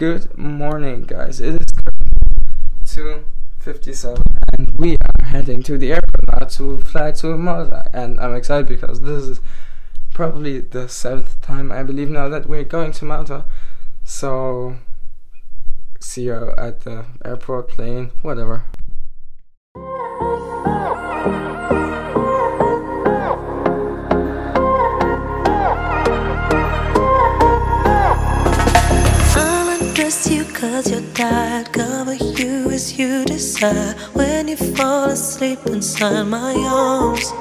Good morning, guys. It is 2:57, and we are heading to the airport now to fly to Malta. And I'm excited because this is probably the seventh time I believe now that we're going to Malta. So, see you at the airport, plane, whatever. Cause you're tired Cover you as you desire. When you fall asleep inside my arms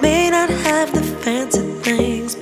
May not have the fancy things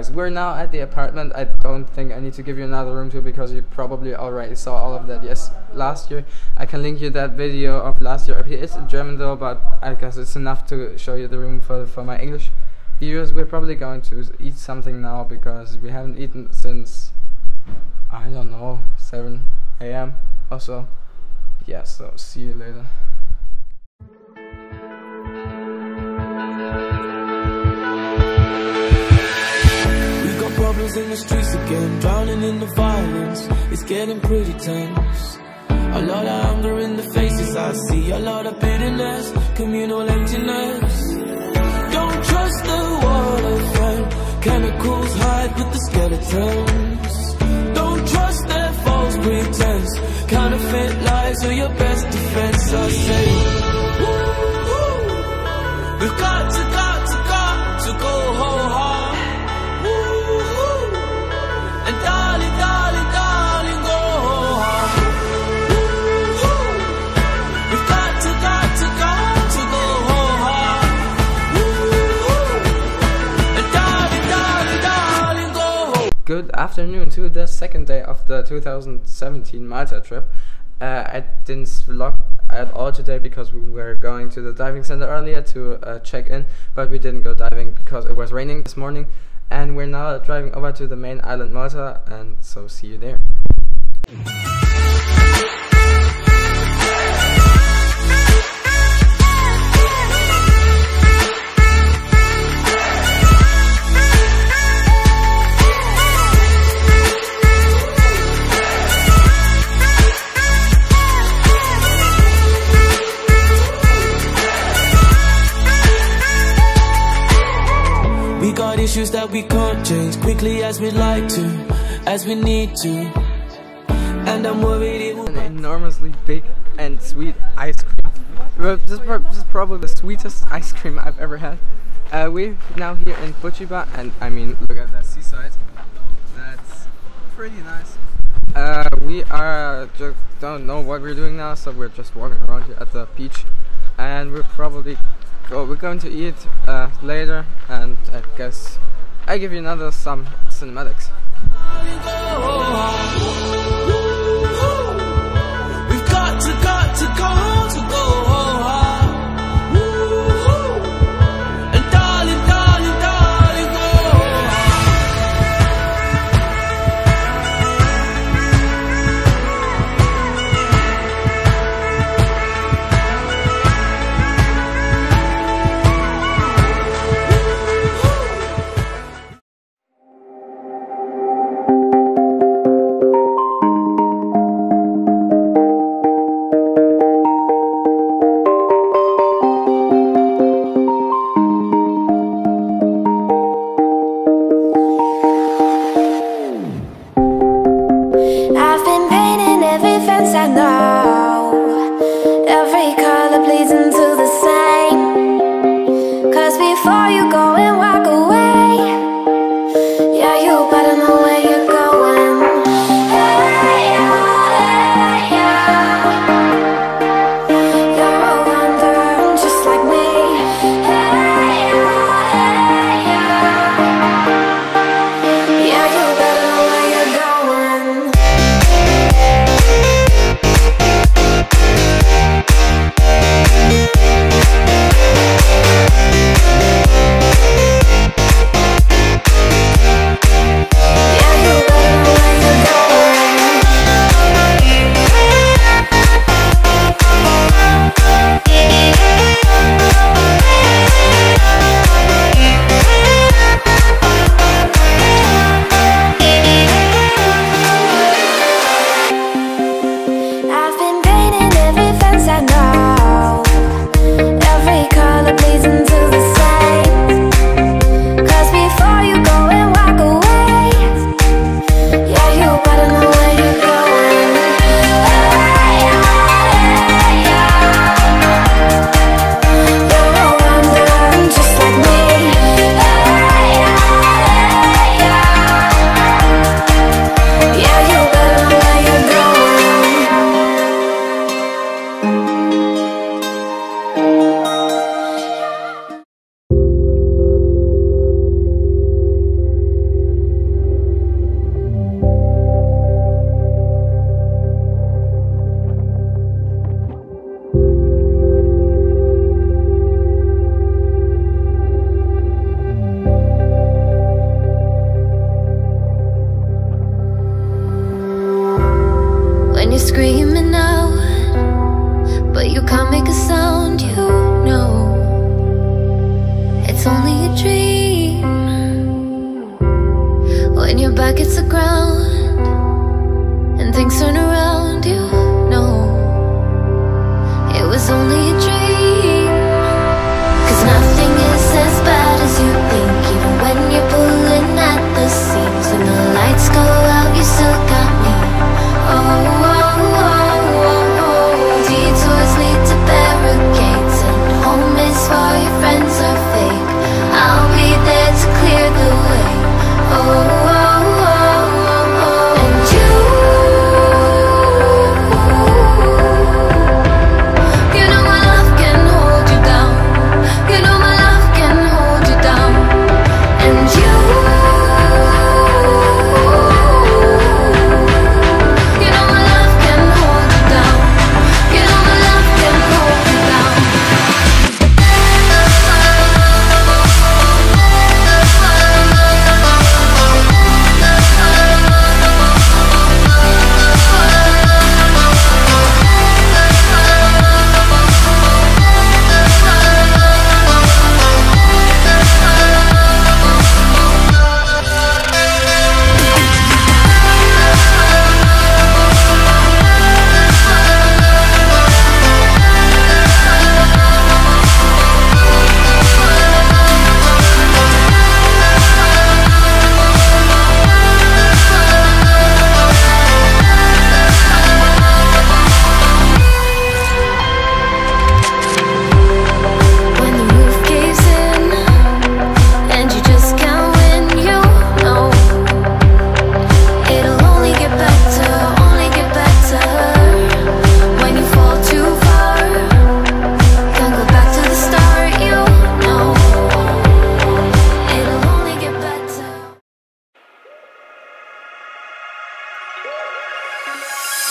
guys we're now at the apartment. I don't think i need to give you another room tour because you probably already saw all of that. Yes last year i can link you that video of last year. It's german though but i guess it's enough to show you the room for for my english viewers. We're probably going to eat something now because we haven't eaten since i don't know 7 a.m or so. Yeah so see you later in the violence. It's getting pretty tense. A lot of anger in the faces. I see A lot of bitterness Communal emptiness. Don't trust the water friend Chemicals hide with the skeletons. Don't trust their false pretense. Counterfeit lies are your best defense I say. We've got to, got afternoon to the second day of the 2017 Malta trip. Uh, I didn't vlog at all today because we were going to the diving center earlier to uh, check in, but we didn't go diving because it was raining this morning. And we're now driving over to the main island Malta, and so see you there. Issues that we can't change quickly as we'd like to, as we need to. And I'm worried it will An enormously big and sweet ice cream. This is probably the sweetest ice cream I've ever had. Uh, we're now here in Bugibba and I mean look at that seaside. That's pretty nice. Uh, we are just don't know what we're doing now so we're just walking around here at the beach and we're probably go we're going to eat uh, later and I guess I give you another some cinematics.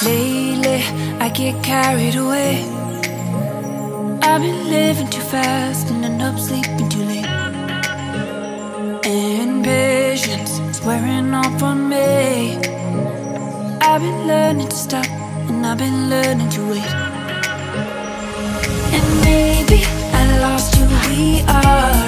Lately, I get carried away. I've been living too fast and end up sleeping too late. Ambitions is wearing off on me. I've been learning to stop and I've been learning to wait. And maybe I lost who we are.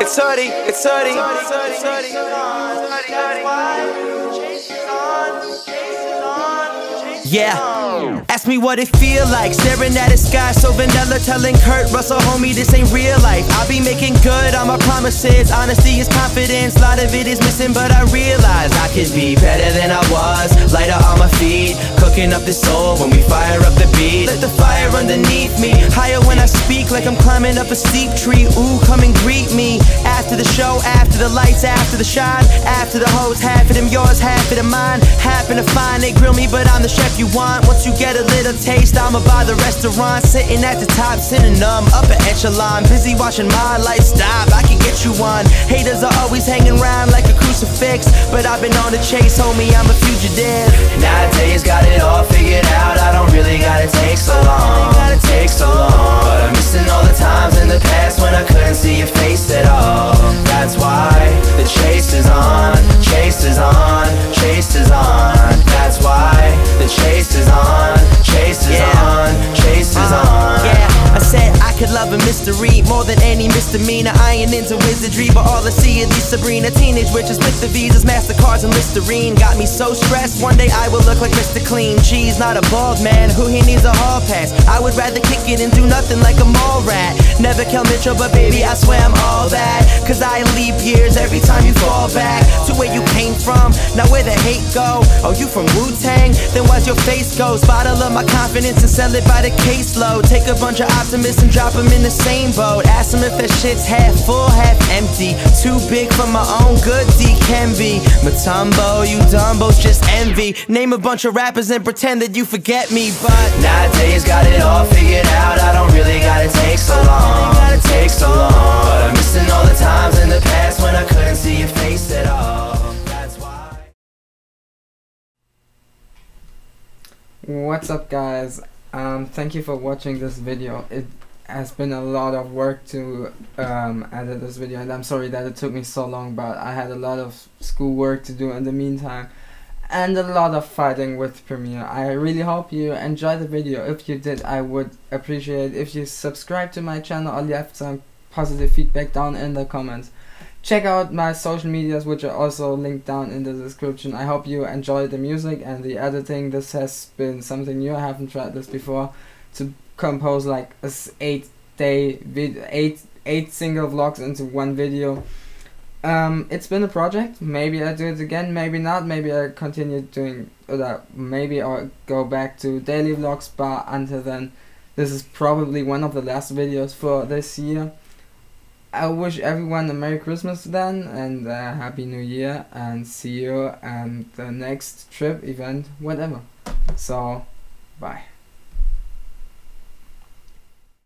It's hoodie, it's hoodie. It's hoodie, it's hoodie. Yeah. Ask me what it feel like. Staring at the sky so vanilla telling Kurt Russell homie this ain't real life. I'll be making good on my promises. Honesty is confidence. A lot of it is missing but I realize I could be better than I was. Lighter on my feet cooking up the soul when we fire up the beat. Let the fire underneath me. Higher when I speak like I'm climbing up a steep tree. Ooh come and greet me. After the show after the lights after the shine after the hoes. Half of them yours half of them mine. Happen to find they grill me but I'm the chef you want. Once you get a little taste I'ma buy the restaurant. Sitting at the top synonym upper echelon. Busy watching my life stop I can get you one. Haters are always hanging around like a crucifix but I've been on the chase homie I'm a fugitive. Nowadays got it all figured out I don't really gotta take so long. Gotta take so long. But I'm missing all the times in the past when I couldn't see your face at all misdemeanor. I ain't into wizardry, but all I see is these Sabrina teenage witches with the visas, Mastercards, and Listerine. Got me so stressed. One day I will look like Mr. Clean. Cheese, not a bald man. Who he needs a hall pass? I would rather kick it and do nothing like a mall rat. Never kill Mitchell, but baby, I swear I'm all that. Cause I leap years every time you fall back to where you came. Now where the hate go? Oh, you from Wu Tang? Then why's your face go? Bottle up my confidence and sell it by the caseload. Take a bunch of optimists and drop them in the same boat. Ask them if that shit's half full, half empty. Too big for my own good, D can be. Mutombo, you dumbos just envy. Name a bunch of rappers and pretend that you forget me, but Nowadays got it all figured out I don't really gotta take so long Take so long But I'm missing all the times in the past When I couldn't see your face at all What's up guys? Um, thank you for watching this video. It has been a lot of work to um, edit this video and I'm sorry that it took me so long but I had a lot of school work to do in the meantime and a lot of fighting with Premiere. I really hope you enjoyed the video. If you did I would appreciate if you subscribe to my channel or left some positive feedback down in the comments. Check out my social medias which are also linked down in the description. I hope you enjoyed the music and the editing. This has been something new. I haven't tried this before to compose like a eight day vid eight eight single vlogs into one video. Um, it's been a project. Maybe I do it again. Maybe not. Maybe I continue doing that. Maybe I'll go back to daily vlogs. But until then, this is probably one of the last videos for this year. I wish everyone a Merry Christmas then and a Happy New Year and see you and the next trip, event, whatever. So, bye.